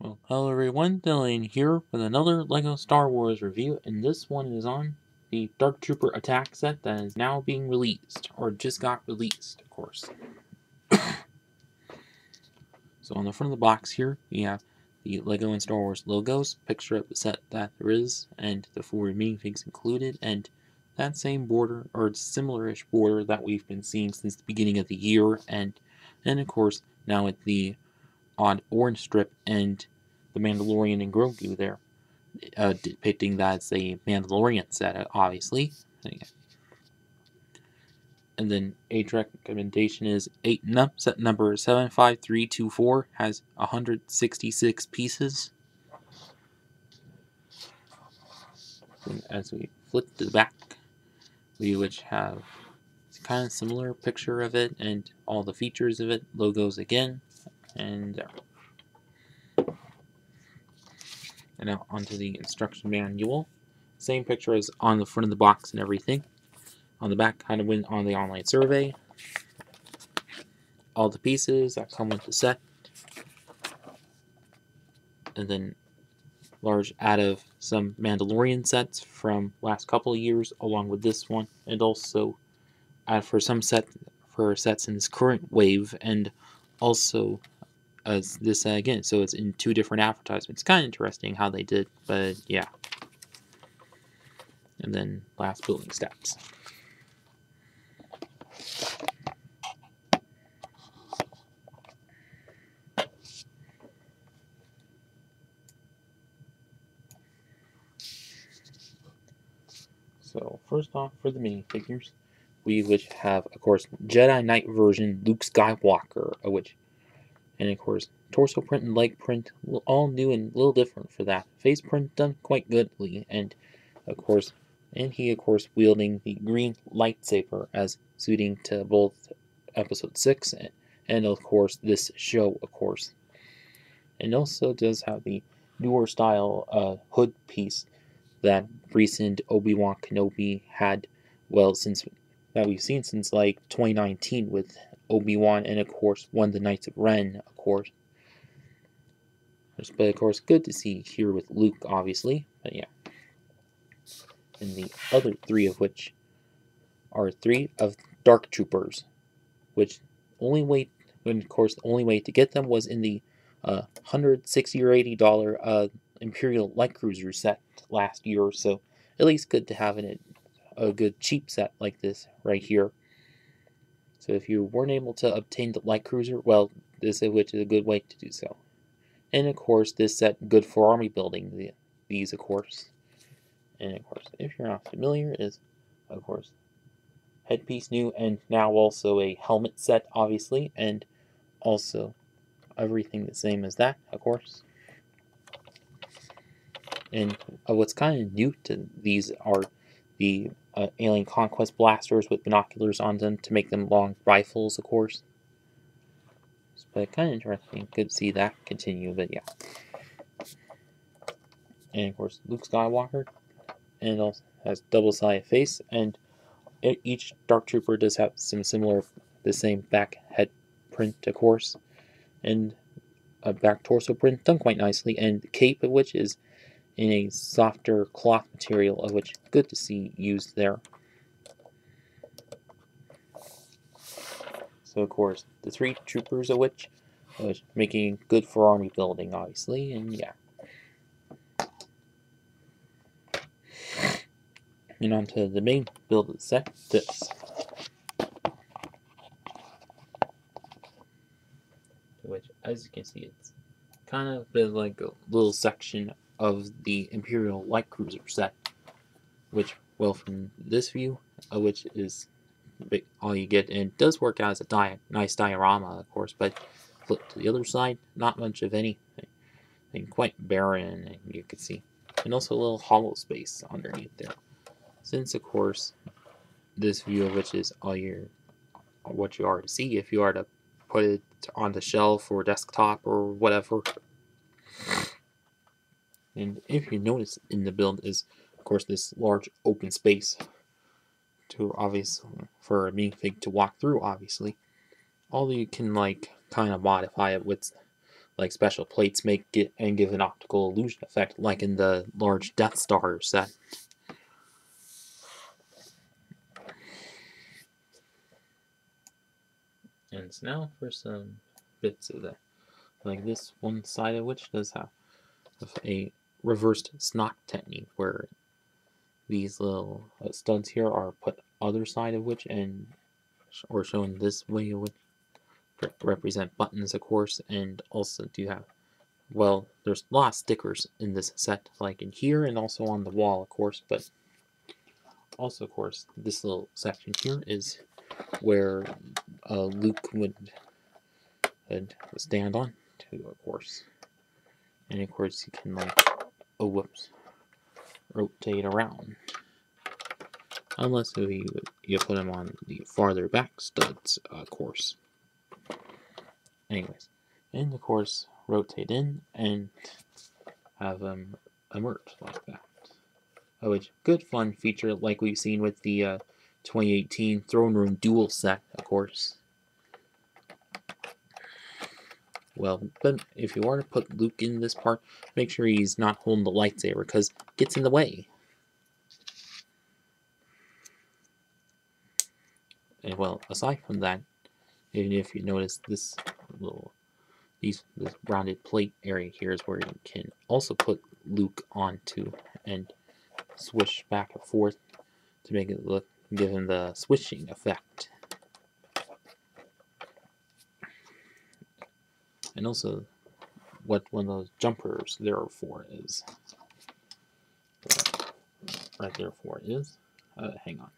Well, hello everyone, Dylan here with another LEGO Star Wars review, and this one is on the Dark Trooper attack set that is now being released, or just got released, of course. so on the front of the box here, we have the LEGO and Star Wars logos, picture of the set that there is, and the four minifigs included, and that same border, or similar-ish border that we've been seeing since the beginning of the year, and then of course, now with the odd orange strip and the Mandalorian and Grogu there, uh, depicting that as a Mandalorian set, obviously. And then age recommendation is eight num set number seven five three two four has 166 pieces. And as we flip to the back, we which have kind of similar picture of it and all the features of it, logos again, and uh, and now onto the instruction manual. Same picture as on the front of the box and everything. On the back, kind of went on the online survey. All the pieces that come with the set. And then large out of some Mandalorian sets from last couple of years along with this one and also add for some set for sets in this current wave and also as this uh, again so it's in two different advertisements. Kind of interesting how they did but yeah. And then last building steps So first off, for the minifigures, we which have, of course, Jedi Knight version Luke Skywalker, which, and of course, torso print and leg print, all new and a little different for that. Face print done quite goodly, and of course, and he, of course, wielding the green lightsaber as suiting to both Episode 6 and, and of course, this show, of course. And also does have the newer style uh, hood piece that recent Obi-Wan Kenobi had, well, since that we've seen since like 2019 with Obi-Wan and of course one of the Knights of Ren, of course. But of course, good to see here with Luke, obviously. But yeah. And the other three of which are three of Dark Troopers, which only way, when of course, the only way to get them was in the uh, 160 or 80 dollar uh, Imperial Light Cruiser set last year, or so at least good to have in a good cheap set like this right here. So if you weren't able to obtain the Light Cruiser, well, this is which is a good way to do so. And of course, this set good for army building. The, these, of course. And of course, if you're not familiar, is of course headpiece new, and now also a helmet set, obviously, and also everything the same as that, of course. And uh, what's kind of new to these are the uh, alien conquest blasters with binoculars on them to make them long rifles, of course. But kind of interesting. To see that continue, but yeah. And of course, Luke Skywalker, and also has double-sided face, and each Dark Trooper does have some similar, the same back head print, of course, and a back torso print done quite nicely, and the cape of which is in a softer cloth material, of which good to see used there. So of course, the three troopers of which was making good for army building, obviously, and yeah. And on to the main build of the set, this. Which, as you can see, it's kind of been like a little section of the Imperial Light Cruiser set, which, well, from this view, uh, which is all you get, and it does work out as a di nice diorama, of course, but flip to the other side, not much of anything, and quite barren, and you can see, and also a little hollow space underneath there. Since, of course, this view of which is all your what you are to see if you are to put it on the shelf or desktop or whatever and if you notice in the build is, of course, this large open space to obvious for a minifig to walk through, obviously. All you can like kind of modify it with like special plates make it and give an optical illusion effect, like in the large Death Star set. And so now for some bits of that. Like this one side of which does have a reversed snot technique where these little uh, studs here are put other side of which and or shown this way which represent buttons of course and also do have well there's a lot of stickers in this set like in here and also on the wall of course but also of course this little section here is where uh, Luke would, would stand on to of course. And of course you can like oh whoops. Rotate around. Unless you, you put them on the farther back studs of course. Anyways. And of course rotate in and have them emerge like that. Oh, which good fun feature like we've seen with the uh, 2018 throne room Duel set of course well. But if you are to put Luke in this part, make sure he's not holding the lightsaber because it gets in the way. And well, aside from that, even if you notice this little these this rounded plate area here is where you can also put Luke onto and swish back and forth to make it look give him the swishing effect. And also what one of those jumpers there for is. Right there for is, uh, hang on,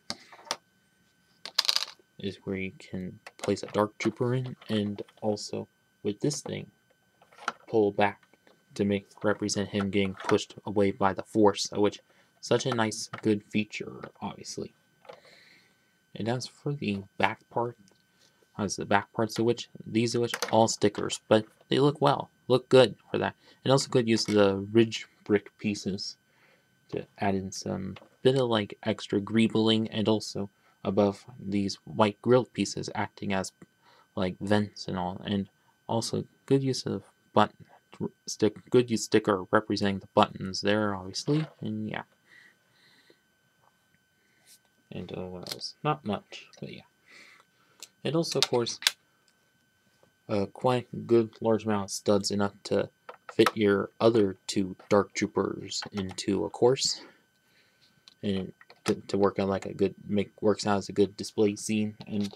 is where you can place a dark trooper in, and also with this thing, pull back to make represent him getting pushed away by the force, which such a nice good feature, obviously. And as for the back part, as the back parts of which, these are which all stickers, but they look well, look good for that. And also good use of the ridge brick pieces to add in some bit of like extra greebling and also above these white grill pieces acting as like vents and all. And also good use of button stick good use sticker representing the buttons there obviously. And yeah. And uh, what else not much but yeah and also, of course, a quite good large amount of studs enough to fit your other two Dark Troopers into a course. And to, to work on like a good, make works out as a good display scene. And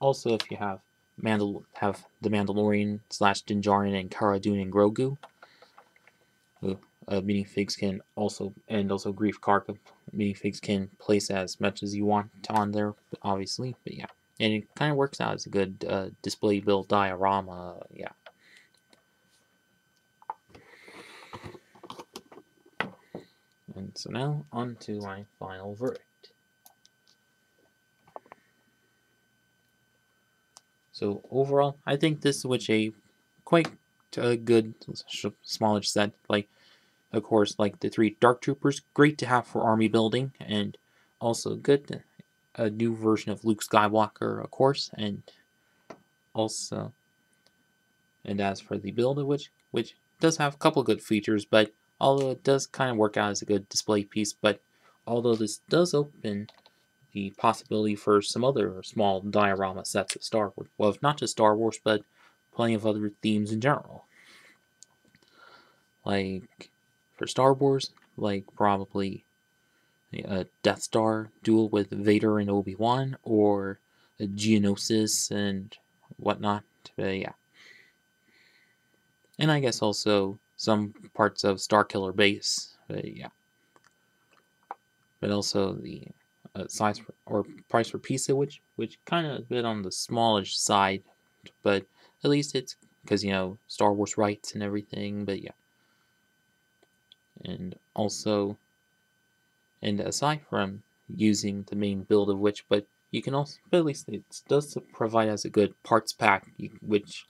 also if you have Mandal have the Mandalorian slash Din Djarin and Cara Dune and Grogu. Uh, minifigs can also, and also Greef Karga minifigs can place as much as you want on there, obviously, but yeah. And it kind of works out as a good uh, display build diorama, yeah. And so now, on to my final verdict. So overall, I think this was a quite a good smallish set. Like, of course, like the three Dark Troopers, great to have for army building, and also good a new version of Luke Skywalker, of course, and also, and as for the build, of which which does have a couple good features, but although it does kind of work out as a good display piece, but although this does open the possibility for some other small diorama sets of Star Wars, well, not just Star Wars, but plenty of other themes in general. Like, for Star Wars, like probably a Death Star duel with Vader and Obi Wan, or a Geonosis and whatnot. But yeah. And I guess also some parts of Starkiller Base. But yeah. But also the uh, size for, or price for of which, which kind of a bit on the smallish side, but at least it's because you know Star Wars rights and everything. But yeah. And also and aside from using the main build of which, but you can also, but at least it does provide as a good parts pack, which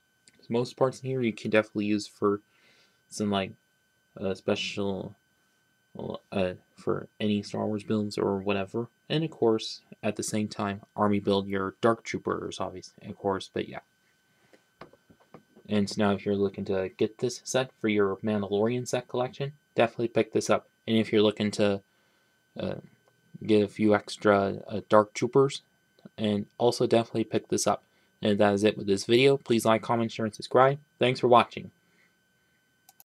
most parts in here you can definitely use for some like uh, special uh, for any Star Wars builds or whatever. And of course, at the same time, army build your Dark Troopers, obviously, of course, but yeah. And so now if you're looking to get this set for your Mandalorian set collection, definitely pick this up. And if you're looking to uh, get a few extra uh, Dark Troopers, and also definitely pick this up. And that is it with this video. Please like, comment, share, and subscribe. Thanks for watching.